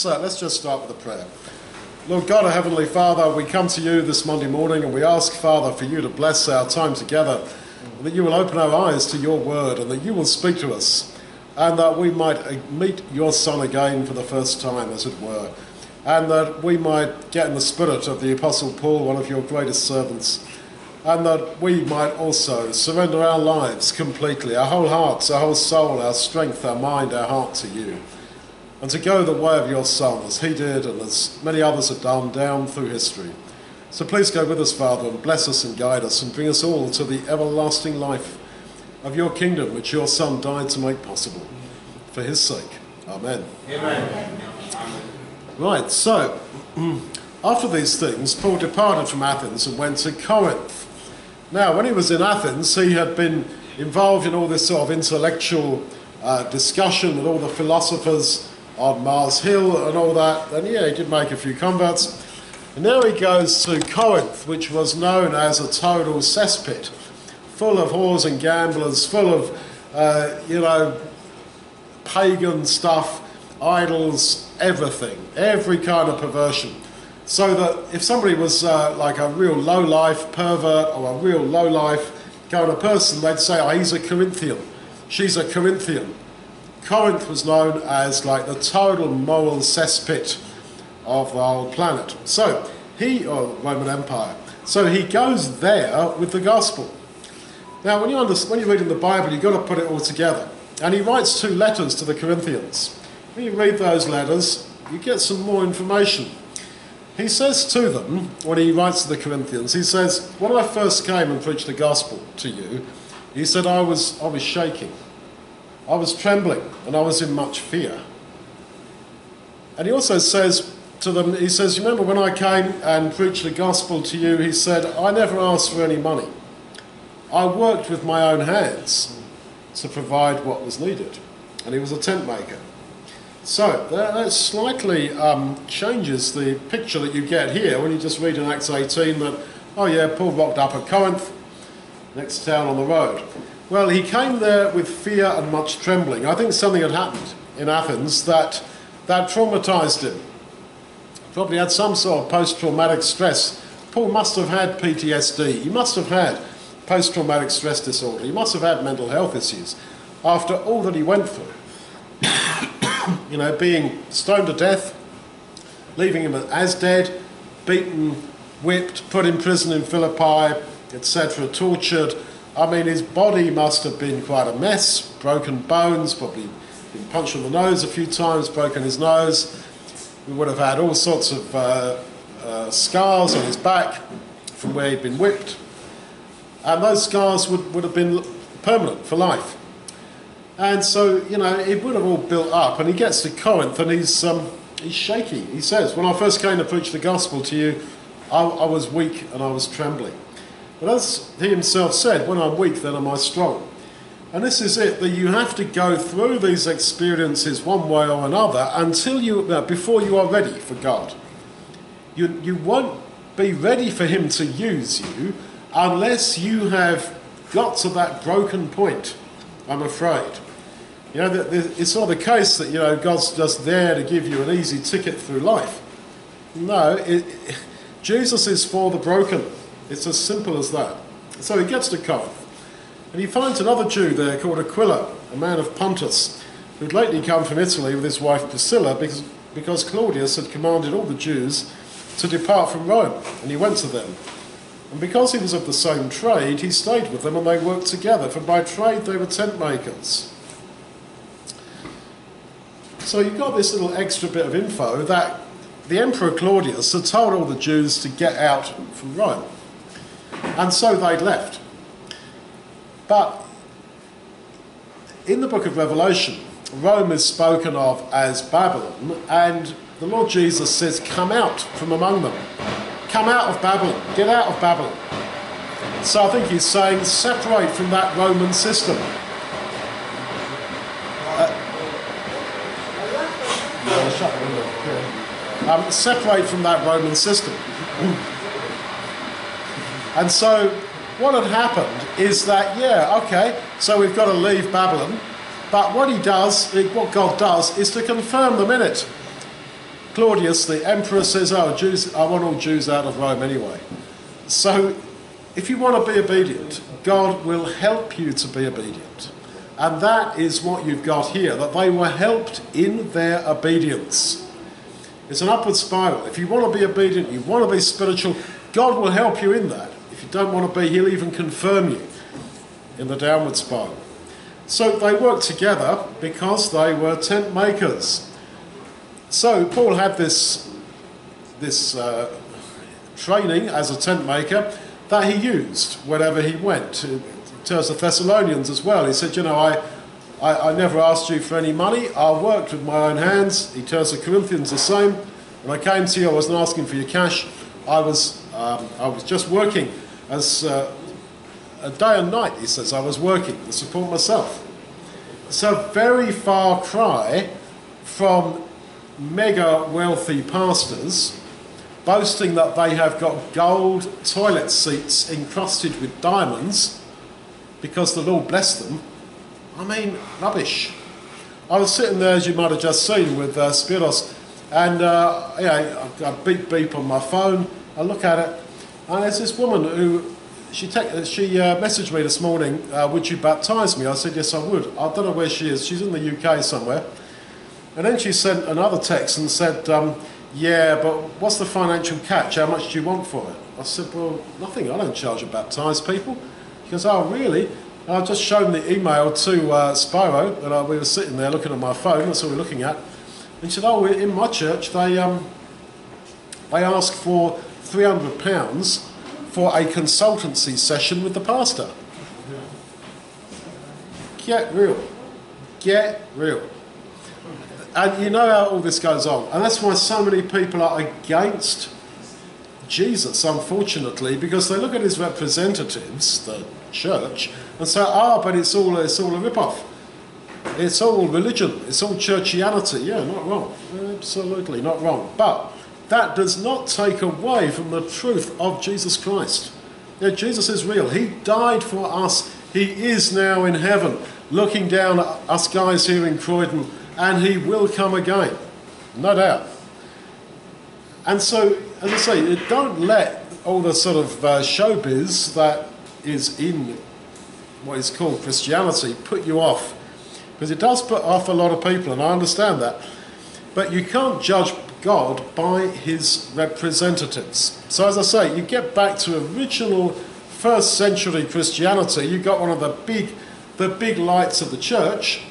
So let's just start with a prayer. Lord God, our Heavenly Father, we come to you this Monday morning and we ask, Father, for you to bless our time together, and that you will open our eyes to your word and that you will speak to us, and that we might uh, meet your Son again for the first time, as it were, and that we might get in the spirit of the Apostle Paul, one of your greatest servants, and that we might also surrender our lives completely, our whole hearts, our whole soul, our strength, our mind, our heart to you and to go the way of your Son, as he did and as many others have done down through history. So please go with us, Father, and bless us and guide us and bring us all to the everlasting life of your kingdom, which your Son died to make possible. For his sake. Amen. Amen. Right, so after these things, Paul departed from Athens and went to Corinth. Now, when he was in Athens, he had been involved in all this sort of intellectual uh, discussion with all the philosophers on Mars Hill and all that. And yeah, he did make a few converts. And now he goes to Corinth, which was known as a total cesspit, full of whores and gamblers, full of, uh, you know, pagan stuff, idols, everything, every kind of perversion. So that if somebody was uh, like a real low life pervert or a real low life kind of person, they'd say, oh, he's a Corinthian, she's a Corinthian. Corinth was known as like the total moral cesspit of the whole planet. So he, or Roman Empire, so he goes there with the gospel. Now, when you, understand, when you read in the Bible, you've got to put it all together. And he writes two letters to the Corinthians. When you read those letters, you get some more information. He says to them, when he writes to the Corinthians, he says, When I first came and preached the gospel to you, he said, I was, I was shaking. I was trembling and I was in much fear. And he also says to them, he says, You remember when I came and preached the gospel to you? He said, I never asked for any money. I worked with my own hands to provide what was needed. And he was a tent maker. So that, slightly um, changes the picture that you get here when you just read in Acts 18 that, oh yeah, Paul rocked up at Corinth, next town on the road. Well, he came there with fear and much trembling. I think something had happened in Athens that, that traumatized him. Probably had some sort of post traumatic stress. Paul must have had PTSD. He must have had post traumatic stress disorder. He must have had mental health issues after all that he went through. you know, being stoned to death, leaving him as dead, beaten, whipped, put in prison in Philippi, etc., tortured I mean, his body must have been quite a mess, broken bones, probably been punched on the nose a few times, broken his nose. We would have had all sorts of uh, uh, scars on his back from where he'd been whipped. And those scars would, would have been permanent for life. And so, you know, it would have all built up. And he gets to Corinth and he's, um, he's shaky. He says, When I first came to preach the gospel to you, I, I was weak and I was trembling. But as he himself said, when I'm weak, then am I strong. And this is it, that you have to go through these experiences one way or another until you, uh, before you are ready for God. You, you won't be ready for Him to use you unless you have got to that broken point, I'm afraid. You know, that it's not the case that, you know, God's just there to give you an easy ticket through life. No, it, Jesus is for the broken. It's as simple as that. So he gets to Corinth, and he finds another Jew there called Aquila, a man of Pontus, who'd lately come from Italy with his wife Priscilla because, because Claudius had commanded all the Jews to depart from Rome, and he went to them. And because he was of the same trade, he stayed with them and they worked together, for by trade they were tent makers. So you've got this little extra bit of info that the Emperor Claudius had told all the Jews to get out from Rome. And so they'd left. But in the book of Revelation, Rome is spoken of as Babylon, and the Lord Jesus says, Come out from among them. Come out of Babylon. Get out of Babylon. So I think he's saying, separate from that Roman system. Uh, um, separate from that Roman system. And so what had happened is that, yeah, okay, so we've got to leave Babylon, but what he does, what God does, is to confirm them in it. Claudius, the emperor, says, Oh, Jews, I want all Jews out of Rome anyway. So, if you want to be obedient, God will help you to be obedient. And that is what you've got here, that they were helped in their obedience. It's an upward spiral. If you want to be obedient, you want to be spiritual, God will help you in that. If you don't want to be, He'll even confirm you in the downward spiral. So they worked together because they were tent makers. So Paul had this, this uh, training as a tent maker that he used wherever he went. Tells the Thessalonians as well. He said, You know, I, I, I, never asked you for any money. I worked with my own hands. He tells the Corinthians the same. When I came to you, I wasn't asking for your cash. I was, um, I was just working as uh, a day and night, he says. I was working to support myself. It's a very far cry from mega wealthy pastors boasting that they have got gold toilet seats encrusted with diamonds because the Lord blessed them. I mean, rubbish. I was sitting there, as you might have just seen, with uh, Spiros, and uh, yeah, I, I beep beep on my phone. I look at it, and there's this woman who she te- she uh, messaged me this morning. Uh, would you baptise me? I said yes, I would. I don't know where she is. She's in the UK somewhere. And then she sent another text and said, um, Yeah, but what's the financial catch? How much do you want for it? I said, Well, nothing. I don't charge to baptise people. She goes, Oh, really? And I just shown the email to uh, Spyro, and we were sitting there looking at my phone. That's all we we're looking at. And she said, Oh, we're in my church, they, um, they ask for £300 for a consultancy session with the pastor. Get real. Get real. And you know how all this goes on. And that's why so many people are against Jesus, unfortunately, because they look at his representatives, the church, and say, ah, oh, but it's all, it's all a rip-off. It's all religion. It's all churchianity. Yeah, not wrong. Absolutely not wrong. But that does not take away from the truth of Jesus Christ. Yeah, Jesus is real. He died for us. He is now in heaven, looking down at us guys here in Croydon and he will come again, no doubt. And so, as I say, don't let all the sort of uh, showbiz that is in what is called Christianity put you off. Because it does put off a lot of people, and I understand that. But you can't judge God by his representatives. So, as I say, you get back to original first century Christianity, you got one of the big, the big lights of the church,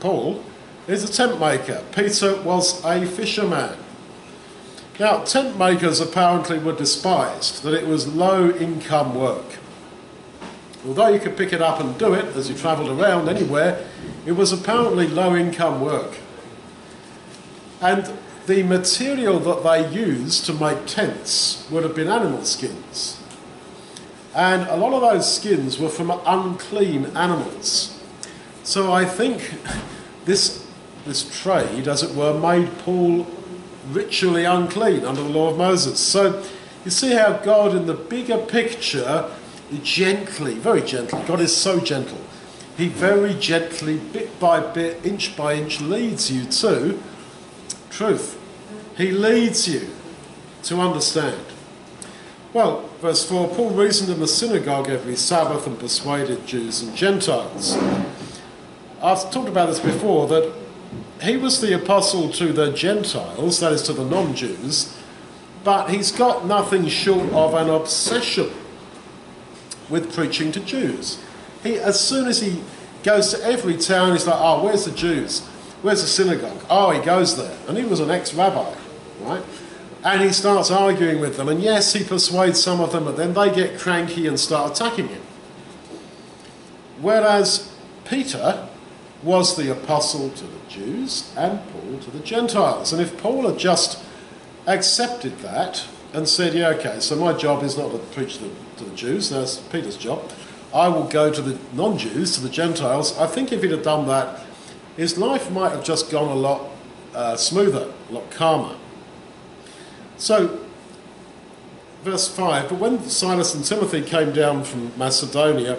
Paul, is a tent maker. Peter was a fisherman. Now, tent makers apparently were despised, that it was low income work. Although you could pick it up and do it as you travelled around anywhere, it was apparently low income work. And the material that they used to make tents would have been animal skins. And a lot of those skins were from unclean animals. So I think this this trade, as it were, made Paul ritually unclean under the law of Moses. So you see how God, in the bigger picture, gently, very gently, God is so gentle, He very gently, bit by bit, inch by inch, leads you to truth. He leads you to understand. Well, verse 4 Paul reasoned in the synagogue every Sabbath and persuaded Jews and Gentiles. I've talked about this before that he was the apostle to the Gentiles, that is to the non Jews, but he's got nothing short of an obsession with preaching to Jews. He, as soon as he goes to every town, he's like, oh, where's the Jews? Where's the synagogue? Oh, he goes there. And he was an ex rabbi, right? And he starts arguing with them. And yes, he persuades some of them, but then they get cranky and start attacking him. Whereas Peter was the apostle to the Jews and Paul to the Gentiles. And if Paul had just accepted that and said, yeah, okay, so my job is not to preach to, to the Jews, that's Peter's job. I will go to the non Jews, to the Gentiles. I think if he'd have done that, his life might have just gone a lot uh, smoother, a lot calmer. So, verse 5 But when Silas and Timothy came down from Macedonia,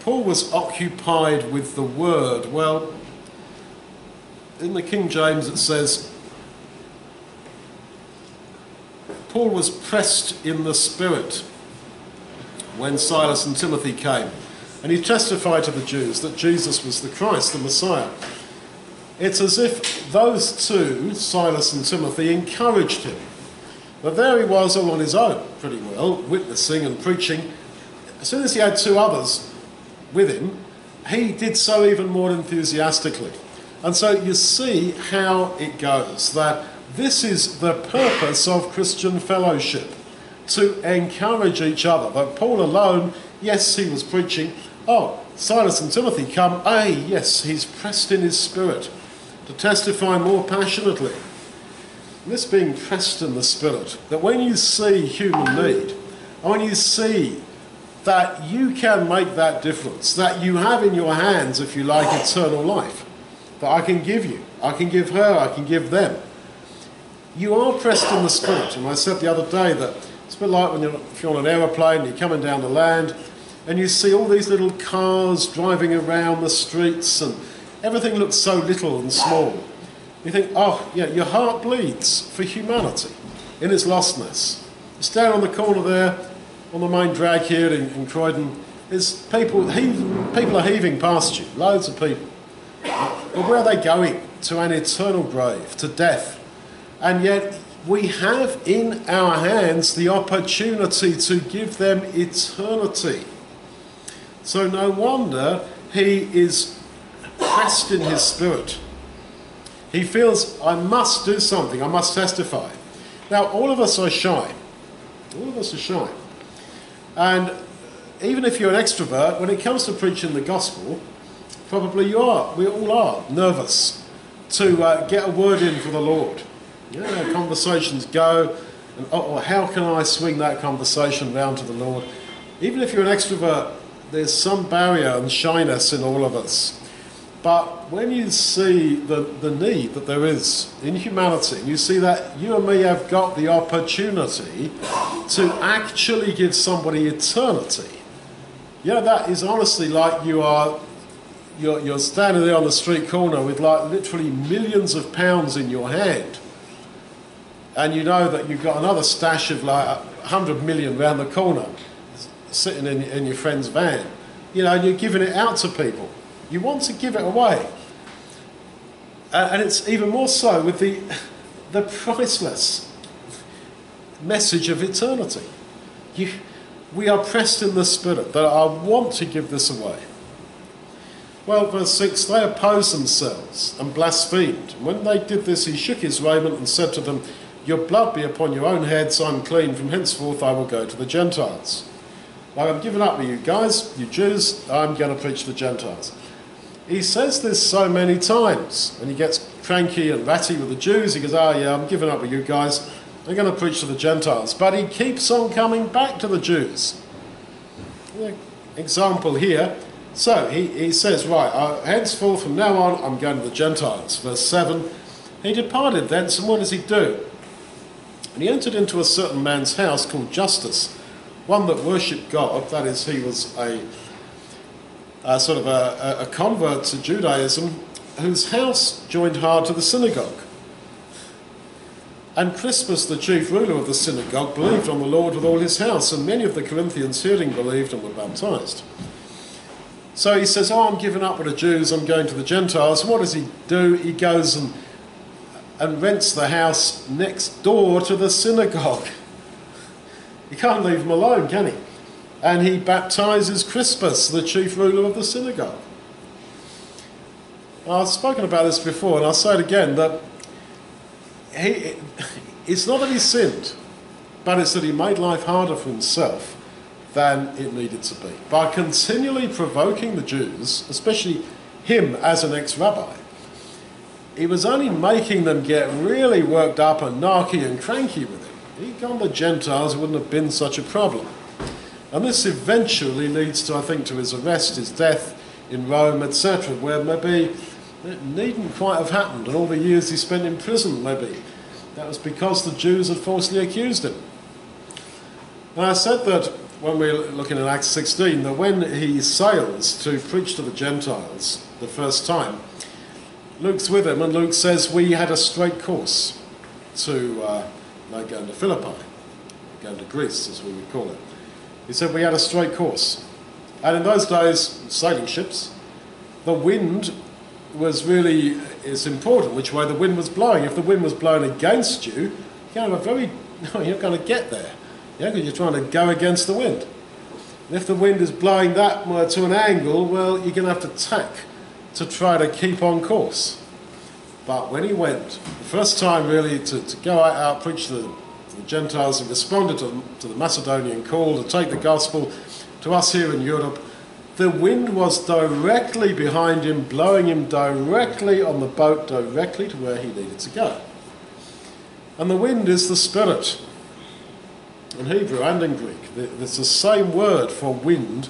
Paul was occupied with the word. Well, in the King James it says, Paul was pressed in the spirit when Silas and Timothy came, and he testified to the Jews that Jesus was the Christ, the Messiah. It's as if those two, Silas and Timothy, encouraged him. But there he was all on his own, pretty well, witnessing and preaching. As soon as he had two others with him, he did so even more enthusiastically. And so you see how it goes that this is the purpose of Christian fellowship to encourage each other. But Paul alone, yes, he was preaching. Oh, Silas and Timothy come. Ay, yes, he's pressed in his spirit to testify more passionately. This being pressed in the spirit, that when you see human need, and when you see that you can make that difference, that you have in your hands, if you like, eternal life, that I can give you, I can give her, I can give them. You are pressed in the spirit. And I said the other day that it's a bit like when you're, if you're on an aeroplane, and you're coming down the land, and you see all these little cars driving around the streets, and everything looks so little and small. You think, oh, yeah, your heart bleeds for humanity in its lostness. You stand on the corner there, on the main drag here in, in Croydon, there's people, heave, people are heaving past you, loads of people. But where are they going? To an eternal grave, to death. And yet, we have in our hands the opportunity to give them eternity. So, no wonder he is pressed in his spirit. He feels, I must do something, I must testify. Now, all of us are shy. All of us are shy. And even if you're an extrovert, when it comes to preaching the gospel, probably you are, we all are nervous to uh, get a word in for the Lord. Conversations go, and oh, how can I swing that conversation round to the Lord? Even if you're an extrovert, there's some barrier and shyness in all of us. But when you see the, the need that there is in humanity, and you see that you and me have got the opportunity to actually give somebody eternity, you know, that is honestly like you are you're, you're standing there on the street corner with like literally millions of pounds in your hand. And you know that you've got another stash of like 100 million round the corner sitting in, in your friend's van. You know, and you're giving it out to people. You want to give it away. Uh, and it's even more so with the, the priceless message of eternity. You, we are pressed in the spirit that I want to give this away. Well, verse 6 they opposed themselves and blasphemed. When they did this, he shook his raiment and said to them, Your blood be upon your own heads, I'm clean. From henceforth I will go to the Gentiles. Like I'm giving up with you guys, you Jews, I'm going to preach to the Gentiles. He says this so many times. and he gets cranky and ratty with the Jews, he goes, Oh, yeah, I'm giving up with you guys. I'm going to preach to the Gentiles. But he keeps on coming back to the Jews. Example here. So he, he says, Right, uh, henceforth from now on, I'm going to the Gentiles. Verse 7 He departed thence, and what does he do? And he entered into a certain man's house called Justus, one that worshipped God, that is, he was a uh, sort of a, a, convert to Judaism, whose house joined hard to the synagogue. And Crispus, the chief ruler of the synagogue, believed on the Lord with all his house, and many of the Corinthians hearing believed and were baptized. So he says, Oh, I'm giving up with the Jews, I'm going to the Gentiles. What does he do? He goes and, and rents the house next door to the synagogue. You can't leave him alone, can he? And he baptizes Crispus, the chief ruler of the synagogue. I've spoken about this before, and I'll say it again that he, it's not that he sinned, but it's that he made life harder for himself than it needed to be. By continually provoking the Jews, especially him as an ex rabbi, he was only making them get really worked up and narky and cranky with him. He'd gone the Gentiles, it wouldn't have been such a problem. And this eventually leads to, I think, to his arrest, his death in Rome, etc., where maybe it needn't quite have happened, and all the years he spent in prison, maybe. That was because the Jews had falsely accused him. And I said that when we are looking at Acts 16, that when he sails to preach to the Gentiles the first time, Luke's with him, and Luke says, We had a straight course to, uh, like going to Philippi, going to Greece, as we would call it. He said we had a straight course. And in those days, sailing ships, the wind was really it's important which way the wind was blowing. If the wind was blowing against you, you're going to very you're not going to get there. Yeah, because you're trying to go against the wind. And if the wind is blowing that way to an angle, well, you're going to have to tack to try to keep on course. But when he went, the first time really to, to go out, out preach the, the Gentiles and responded to, to the Macedonian call to take the gospel to us here in Europe, the wind was directly behind him, blowing him directly on the boat, directly to where he needed to go. And the wind is the Spirit. In Hebrew and in Greek, it's the same word for wind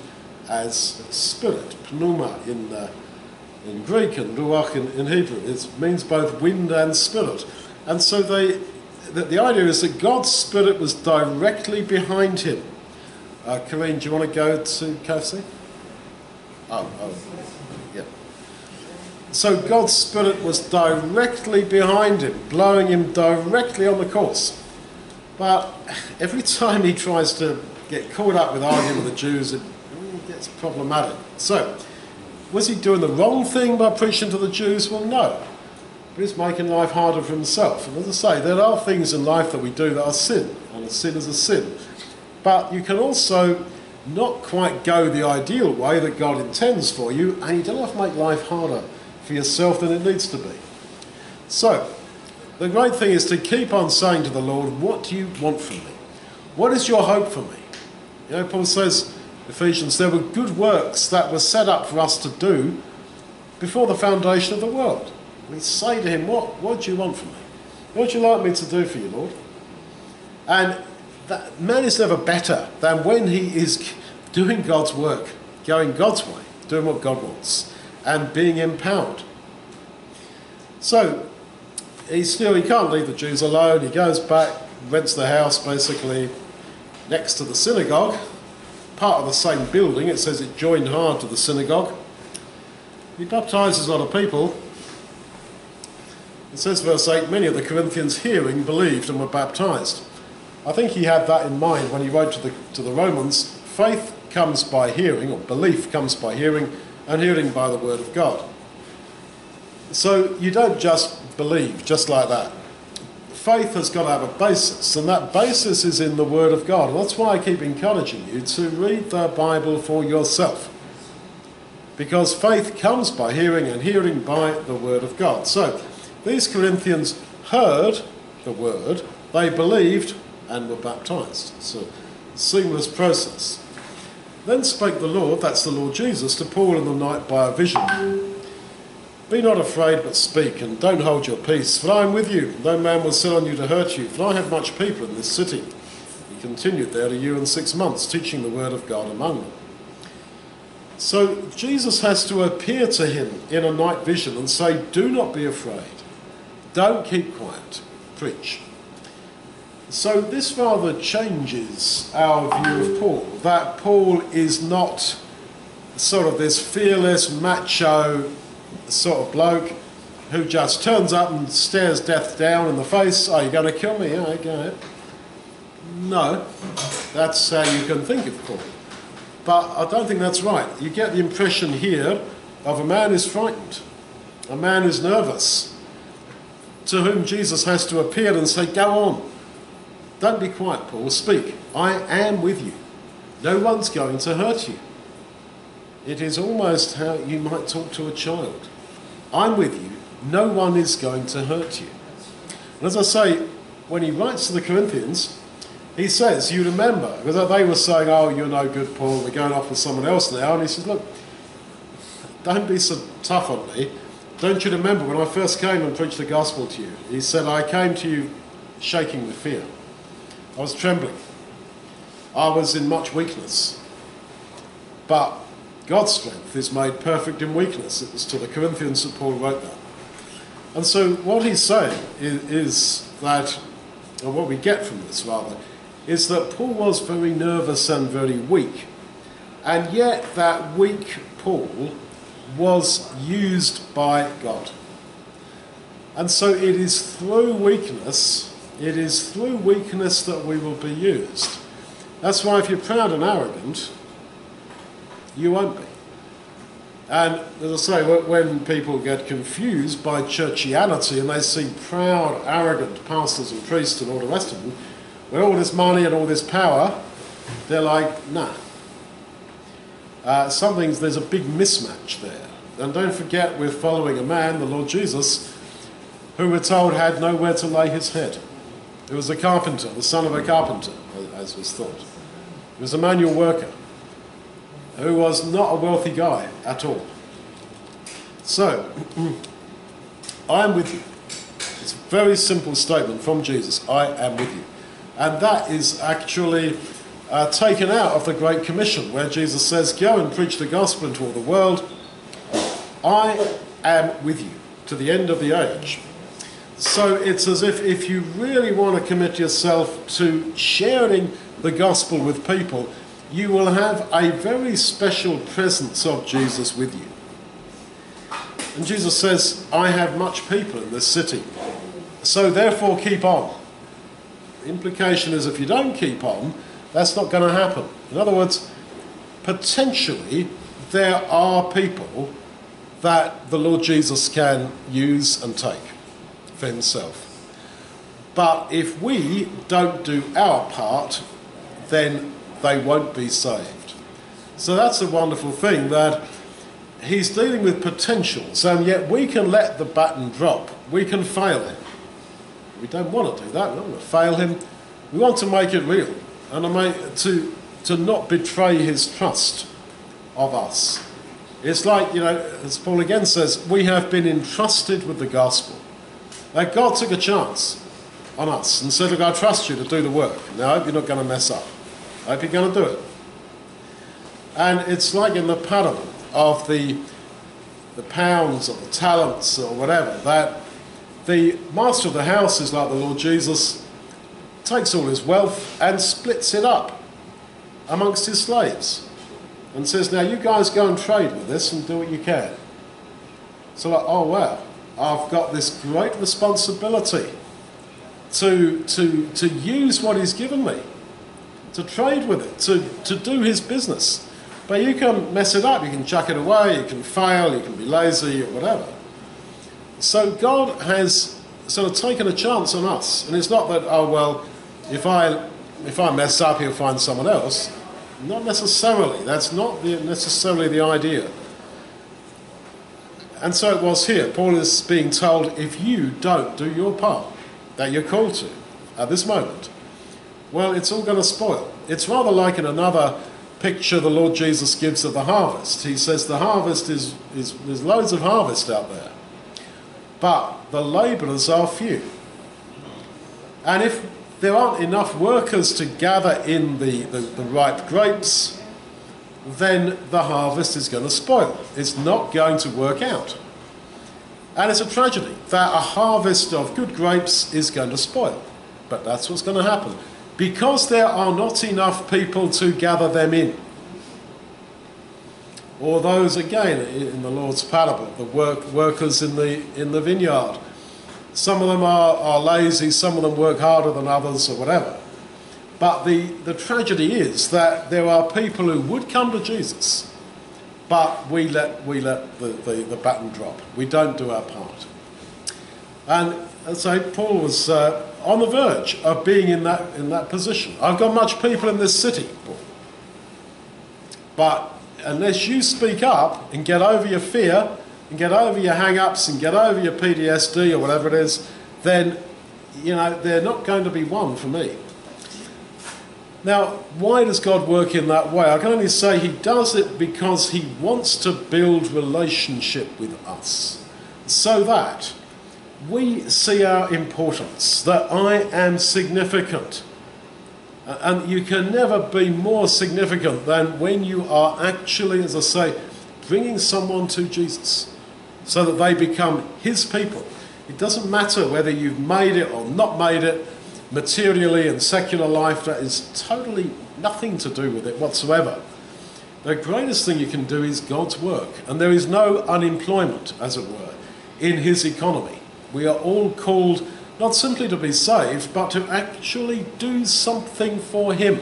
as spirit, pneuma in, uh, in Greek and ruach in, in Hebrew. It means both wind and spirit. And so they, the, the idea is that God's Spirit was directly behind him. Uh, do you want to go to KFC? Oh, oh, yeah. So God's Spirit was directly behind him, blowing him directly on the course. But every time he tries to get caught up with arguing with the Jews, it gets problematic. So, was he doing the wrong thing by preaching to the Jews? Well, no. But he's making life harder for himself. And as I say, there are things in life that we do that are sin, and a sin is a sin. But you can also not quite go the ideal way that God intends for you, and you don't have to make life harder for yourself than it needs to be. So, the great thing is to keep on saying to the Lord, What do you want from me? What is your hope for me? You know, Paul says, Ephesians, there were good works that were set up for us to do before the foundation of the world. We say to him, What, what do you want from me? What would you like me to do for you, Lord? And that man is never better than when he is doing God's work, going God's way, doing what God wants, and being empowered. So he still he can't leave the Jews alone. He goes back, rents the house basically next to the synagogue, part of the same building. It says it joined hard to the synagogue. He baptizes a lot of people. It says, verse 8, many of the Corinthians hearing believed and were baptized. I think he had that in mind when he wrote to the, to the Romans faith comes by hearing, or belief comes by hearing, and hearing by the word of God. So you don't just believe just like that. Faith has got to have a basis, and that basis is in the Word of God. that's why I keep encouraging you to read the Bible for yourself. Because faith comes by hearing, and hearing by the Word of God. So these Corinthians heard the Word, they believed, and were baptized. It's a seamless process. Then spake the Lord, that's the Lord Jesus, to Paul in the night by a vision. Be not afraid, but speak, and don't hold your peace, for I am with you. No man will sit on you to hurt you, for I have much people in this city. He continued there a year and six months, teaching the word of God among them. So Jesus has to appear to him in a night vision and say, Do not be afraid. Don't keep quiet. Preach. So this rather changes our view of Paul, that Paul is not sort of this fearless, macho sort of bloke who just turns up and stares death down in the face. Are you going to kill me? Yeah, go. No, that's how you can think of Paul. But I don't think that's right. You get the impression here of a man who's frightened, a man who's nervous, to whom Jesus has to appear and say, Go on, don't be quiet, Paul. Speak. I am with you. No one's going to hurt you. It is almost how you might talk to a child. I'm with you. No one is going to hurt you. And as I say, when he writes to the Corinthians, he says, You remember, because they were saying, Oh, you're no good, Paul, we're going off with someone else now. And he says, Look, don't be so tough on me. Don't you remember when I first came and preached the gospel to you? He said, I came to you shaking with fear. I was trembling. I was in much weakness. But God's strength is made perfect in weakness. It was to the Corinthians that Paul wrote that. And so what he's saying is, is that, or what we get from this rather, is that Paul was very nervous and very weak. And yet that weak Paul was used by God. And so it is through weakness It is through weakness that we will be used. That's why if you're proud and arrogant, you won't be. And as I say, when people get confused by churchianity and they see proud, arrogant pastors and priests and all the rest of them, with all this money and all this power, they're like, nah. Uh, something's, there's a big mismatch there. And don't forget, we're following a man, the Lord Jesus, who we're told had nowhere to lay his head. He was a carpenter, the son of a carpenter, as was thought. He was a manual worker who was not a wealthy guy at all. So, I am with you. It's a very simple statement from Jesus I am with you. And that is actually uh, taken out of the Great Commission, where Jesus says, Go and preach the gospel into all the world. I am with you to the end of the age. So it's as if if you really want to commit yourself to sharing the gospel with people, you will have a very special presence of Jesus with you. And Jesus says, I have much people in this city, so therefore keep on. The implication is if you don't keep on, that's not going to happen. In other words, potentially there are people that the Lord Jesus can use and take for himself. But if we don't do our part, then they won't be saved. So that's a wonderful thing that he's dealing with potentials, and yet we can let the baton drop. We can fail him. We don't want to do that. We don't want to fail him. We want to make it real and to, to not betray his trust of us. It's like, you know, as Paul again says, we have been entrusted with the gospel. Like God took a chance on us and said, Look, I trust you to do the work. Now, I hope you're not going to mess up. I hope you're going to do it. And it's like in the parable of the, the pounds or the talents or whatever, that the master of the house is like the Lord Jesus, takes all his wealth and splits it up amongst his slaves and says, Now you guys go and trade with this and do what you can. So, like, oh wow, I've got this great responsibility to, to, to use what he's given me, to trade with it, to, to do his business. But you can mess it up, you can chuck it away, you can fail, you can be lazy or whatever. So God has sort of taken a chance on us. And it's not that, oh, well, if I, if I mess up, he'll find someone else. Not necessarily. That's not the, necessarily the idea. And so it was here. Paul is being told if you don't do your part that you're called to at this moment, well, it's all going to spoil. It's rather like in another picture the Lord Jesus gives of the harvest. He says the harvest is, is there's loads of harvest out there, but the labourers are few. And if there aren't enough workers to gather in the, the, the ripe grapes, then the harvest is going to spoil. It's not going to work out. And it's a tragedy that a harvest of good grapes is going to spoil. But that's what's going to happen. Because there are not enough people to gather them in. Or those, again, in the Lord's parable, the work, workers in the, in the vineyard some of them are, are lazy, some of them work harder than others, or whatever. But the, the tragedy is that there are people who would come to Jesus, but we let, we let the, the, the baton drop. We don't do our part. And so Paul was uh, on the verge of being in that, in that position. I've got much people in this city, Paul. But unless you speak up and get over your fear and get over your hang ups and get over your PTSD or whatever it is, then, you know, they're not going to be one for me. Now, why does God work in that way? I can only say He does it because He wants to build relationship with us so that we see our importance, that I am significant. And you can never be more significant than when you are actually, as I say, bringing someone to Jesus so that they become His people. It doesn't matter whether you've made it or not made it, materially and secular life, that is totally nothing to do with it whatsoever. The greatest thing you can do is God's work, and there is no unemployment, as it were, in His economy. We are all called not simply to be saved, but to actually do something for Him.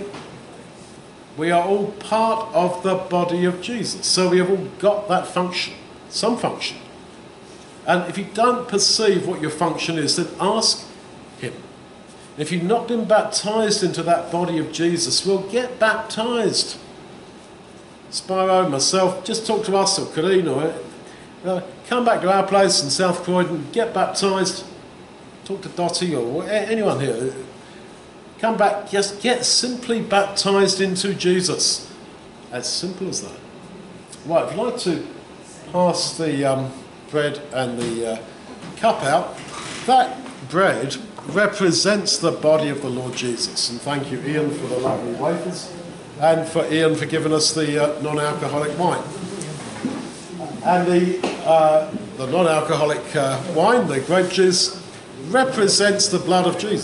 We are all part of the body of Jesus, so we have all got that function, some function. And if you don't perceive what your function is, then ask Him. If you've not been baptized into that body of Jesus, well, get baptized. Spyro, myself, just talk to us or or uh, come back to our place in South Croydon, get baptised, talk to Dottie or anyone here. Come back, just get simply baptised into Jesus. As simple as that. Right, you'd like to pass the um, bread and the uh, cup out, that bread represents the body of the Lord Jesus. And thank you, Ian, for the lovely wafers and for Ian for giving us the uh, non-alcoholic wine. And the, uh, the non-alcoholic uh, wine, the grape juice, represents the blood of Jesus.